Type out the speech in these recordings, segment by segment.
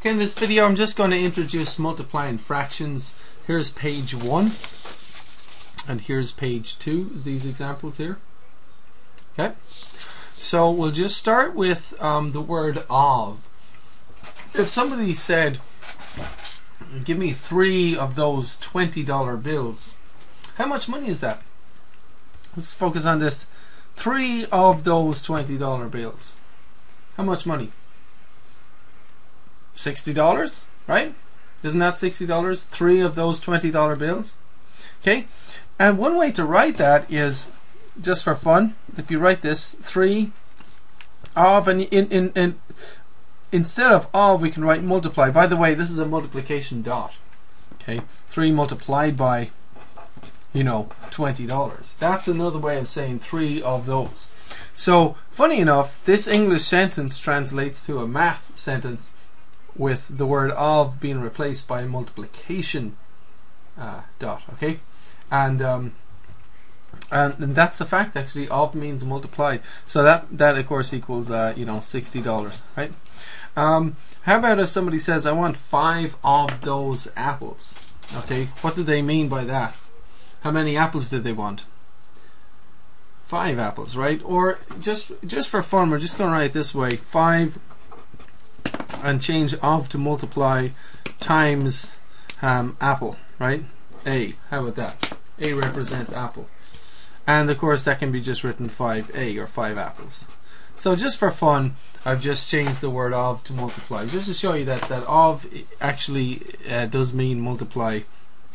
Okay, in this video I'm just going to introduce multiplying fractions. Here's page 1 and here's page 2, these examples here. Okay, so we'll just start with um, the word of. If somebody said, give me three of those $20 bills, how much money is that? Let's focus on this. Three of those $20 bills. How much money? $60, right? Isn't that $60? Three of those $20 bills. Okay? And one way to write that is just for fun. If you write this, three of, and in, in, in, instead of of, we can write multiply. By the way, this is a multiplication dot. Okay? Three multiplied by, you know, $20. That's another way of saying three of those. So, funny enough, this English sentence translates to a math sentence with the word of being replaced by multiplication uh, dot. Okay, and um, and, that's a fact actually. Of means multiply, so that that of course equals uh, you know sixty dollars, right? Um, how about if somebody says I want five of those apples? Okay, what do they mean by that? How many apples did they want? Five apples, right? Or just just for fun, we're just going to write it this way: five and change of to multiply times um, apple, right? A. How about that? A represents apple. And of course that can be just written 5A or 5 apples. So just for fun, I've just changed the word of to multiply. Just to show you that, that of actually uh, does mean multiply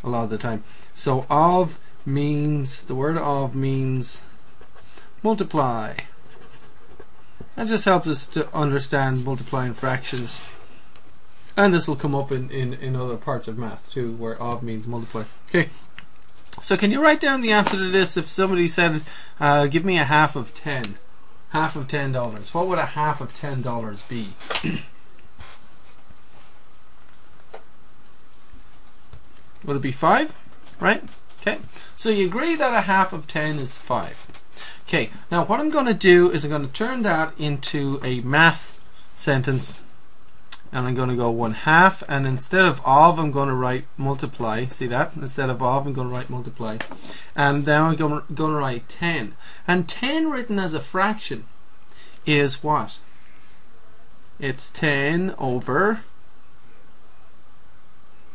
a lot of the time. So of means, the word of means multiply. That just helps us to understand multiplying fractions. And this will come up in, in, in other parts of math too, where of means multiply. Okay. So can you write down the answer to this if somebody said, uh, give me a half of 10? Half of $10. What would a half of $10 be? would it be 5? Right? Okay. So you agree that a half of 10 is 5. Okay, now what I'm going to do is I'm going to turn that into a math sentence and I'm going to go one half and instead of of I'm going to write multiply. See that? Instead of of I'm going to write multiply. And then I'm going to write 10 and 10 written as a fraction is what? It's 10 over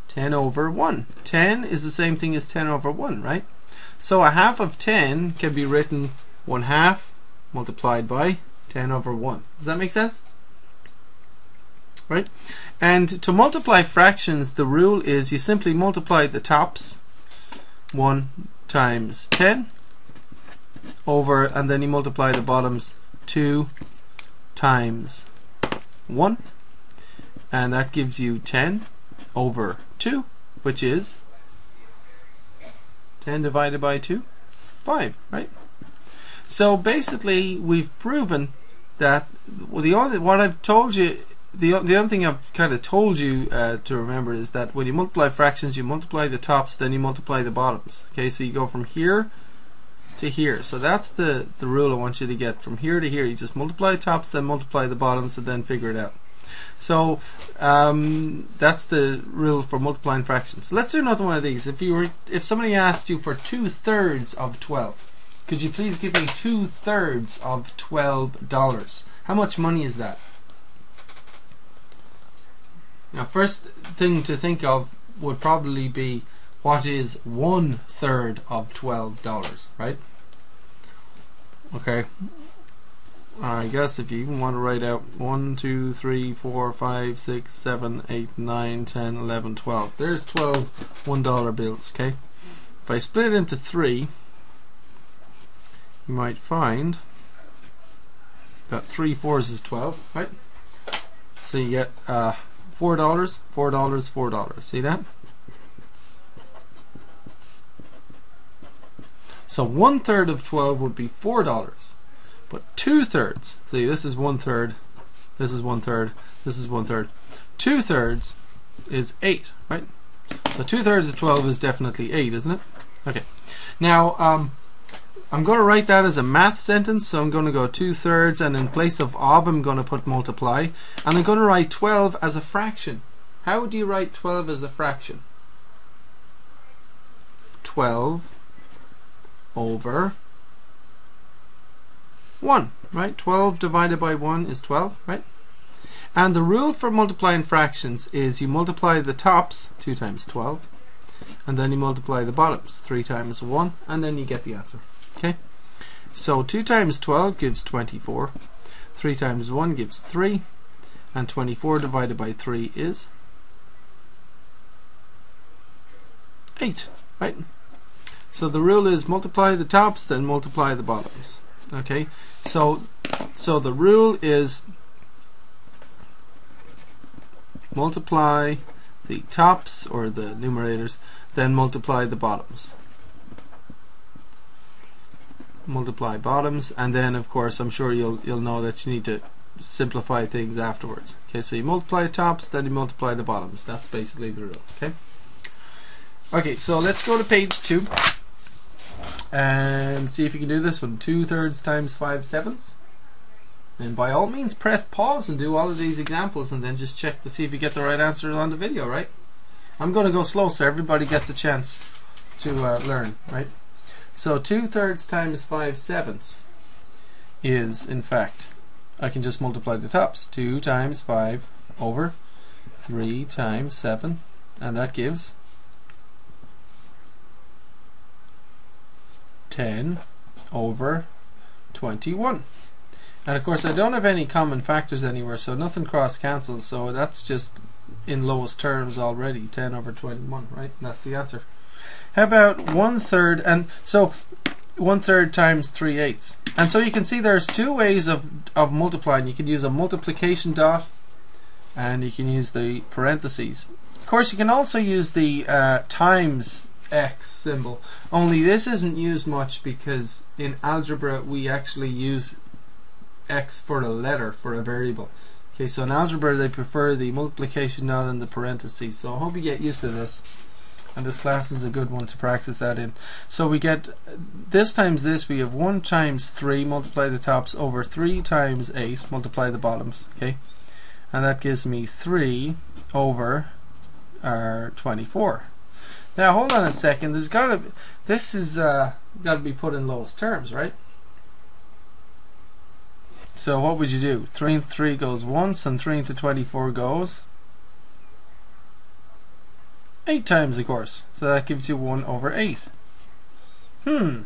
10 over 1 10 is the same thing as 10 over 1 right so a half of 10 can be written 1 half multiplied by 10 over 1. Does that make sense? Right? And to multiply fractions, the rule is you simply multiply the tops 1 times 10 over, and then you multiply the bottoms 2 times 1, and that gives you 10 over 2, which is 10 divided by 2, 5, right? So basically, we've proven that the only what I've told you, the the only thing I've kind of told you uh, to remember is that when you multiply fractions, you multiply the tops, then you multiply the bottoms. Okay, so you go from here to here. So that's the the rule I want you to get from here to here. You just multiply tops, then multiply the bottoms, and then figure it out. So um, that's the rule for multiplying fractions. Let's do another one of these. If you were, if somebody asked you for two thirds of twelve. Could you please give me two thirds of twelve dollars? How much money is that? Now, first thing to think of would probably be what is one third of twelve dollars, right? Okay. I guess if you even want to write out 1, 2, 3, 4, 5, 6, 7, 8, 9, 10, 11, 12. There's 12 $1 bills, okay? If I split it into 3, you might find that 3 fours is 12, right? So you get uh, $4, $4, $4. See that? So one third of 12 would be $4. Two thirds, see this is one third, this is one third, this is one third. Two thirds is 8, right? So two thirds of 12 is definitely 8, isn't it? Okay. Now, um, I'm going to write that as a math sentence, so I'm going to go 2 thirds, and in place of of, I'm going to put multiply. And I'm going to write 12 as a fraction. How do you write 12 as a fraction? 12 over 1, right? 12 divided by 1 is 12, right? And the rule for multiplying fractions is you multiply the tops, 2 times 12, and then you multiply the bottoms, 3 times 1, and then you get the answer. Okay? So 2 times 12 gives 24, 3 times 1 gives 3, and 24 divided by 3 is 8, right? So the rule is multiply the tops, then multiply the bottoms. Okay? So so the rule is multiply the tops or the numerators, then multiply the bottoms. Multiply bottoms, and then of course I'm sure you'll you'll know that you need to simplify things afterwards. Okay, so you multiply tops, then you multiply the bottoms. That's basically the rule. Okay. Okay, so let's go to page two and see if you can do this one. Two thirds times five sevenths. And by all means, press pause and do all of these examples and then just check to see if you get the right answer on the video, right? I'm going to go slow so everybody gets a chance to uh, learn, right? So 2 thirds times 5 sevenths is, in fact, I can just multiply the tops. 2 times 5 over 3 times 7, and that gives 10 over 21. And of course I don't have any common factors anywhere, so nothing cross cancels, so that's just in lowest terms already, 10 over 21, right? And that's the answer. How about one third, and so one third times 3 eighths. And so you can see there's two ways of, of multiplying. You can use a multiplication dot, and you can use the parentheses. Of course, you can also use the uh, times x symbol. Only this isn't used much because in algebra we actually use x for a letter for a variable. Okay, so in algebra they prefer the multiplication not in the parentheses. So I hope you get used to this. And this class is a good one to practice that in. So we get this times this, we have 1 times 3, multiply the tops, over 3 times 8, multiply the bottoms. Okay, And that gives me 3 over our 24. Now hold on a second, there's gotta this is uh, gotta be put in lowest terms, right? So what would you do? 3 into 3 goes once and 3 into 24 goes 8 times of course. So that gives you 1 over 8. Hmm.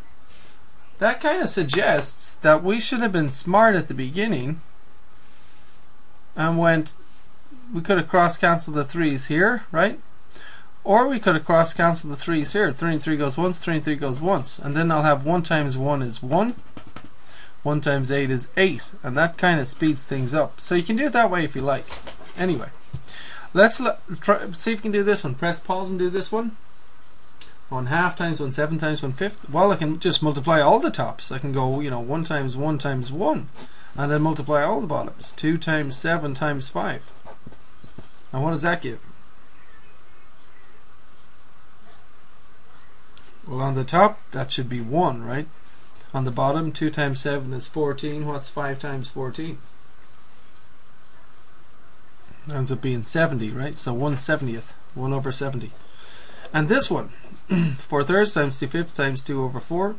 That kind of suggests that we should have been smart at the beginning and went we could have cross cancelled the 3's here, right? Or we could cross cancelled the 3's here. 3 and 3 goes once, 3 and 3 goes once. And then I'll have 1 times 1 is 1. 1 times 8 is 8 and that kind of speeds things up. So you can do it that way if you like. Anyway. Let's try, see if we can do this one. Press pause and do this one. 1 half times 1 7 times 1 fifth. Well I can just multiply all the tops. I can go you know 1 times 1 times 1 and then multiply all the bottoms. 2 times 7 times 5 and what does that give well on the top that should be 1 right on the bottom, 2 times 7 is 14. What's 5 times 14? Ends up being 70, right? So 1 70th, 1 over 70. And this one, 4 thirds times 2 fifths times 2 over 4.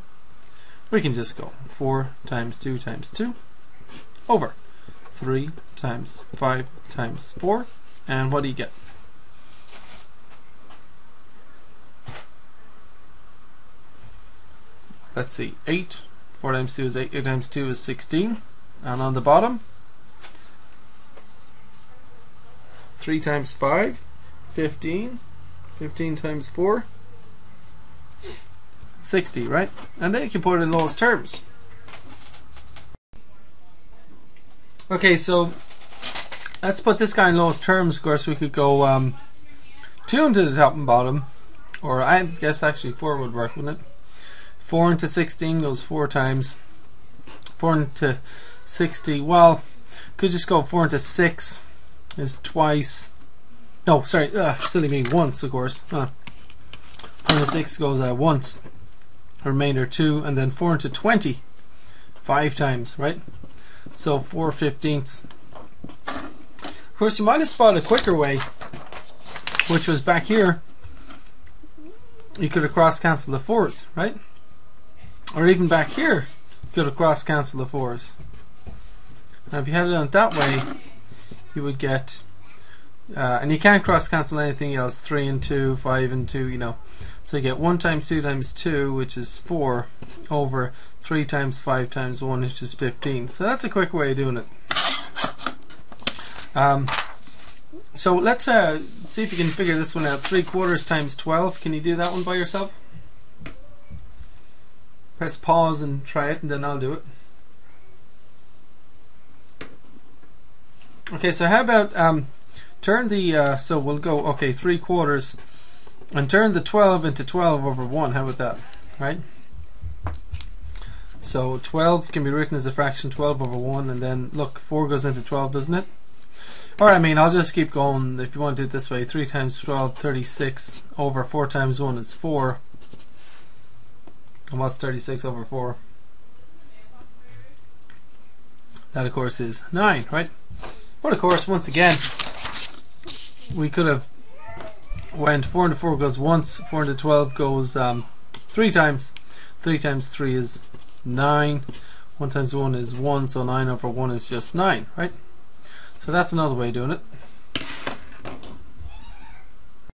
We can just go 4 times 2 times 2 over 3 times 5 times 4. And what do you get? Let's see 8 4 times 2 is 8 8 times 2 is 16 and on the bottom 3 times 5 15 15 times 4 60 right? And then you can put it in lowest terms. Okay so let's put this guy in lowest terms. Of course we could go um, 2 into the top and bottom. Or I guess actually 4 would work wouldn't it 4 into 16 goes 4 times. 4 into 60, well, could just go 4 into 6 is twice. No, sorry, uh, silly me, once, of course. Uh, 4 into 6 goes uh, once. remainder 2, and then 4 into 20, 5 times, right? So 4 fifteenths. Of course, you might have spotted a quicker way, which was back here. You could have cross canceled the 4s, right? Or even back here, go to cross cancel the 4s. Now, if you had it done that way, you would get, uh, and you can't cross cancel anything else, 3 and 2, 5 and 2, you know. So you get 1 times 2 times 2, which is 4, over 3 times 5 times 1, which is 15. So that's a quick way of doing it. Um, so let's uh, see if you can figure this one out. 3 quarters times 12. Can you do that one by yourself? Press pause and try it, and then I'll do it. Okay, so how about um, turn the, uh, so we'll go, okay, 3 quarters, and turn the 12 into 12 over 1. How about that? Right? So 12 can be written as a fraction 12 over 1, and then look, 4 goes into 12, doesn't it? Or I mean, I'll just keep going if you want to do it this way. 3 times 12, 36 over 4 times 1 is 4. And what's 36 over 4? That of course is 9, right? But of course, once again, we could have went 4 into 4 goes once, 4 into 12 goes um, 3 times. 3 times 3 is 9. 1 times 1 is 1, so 9 over 1 is just 9, right? So that's another way of doing it.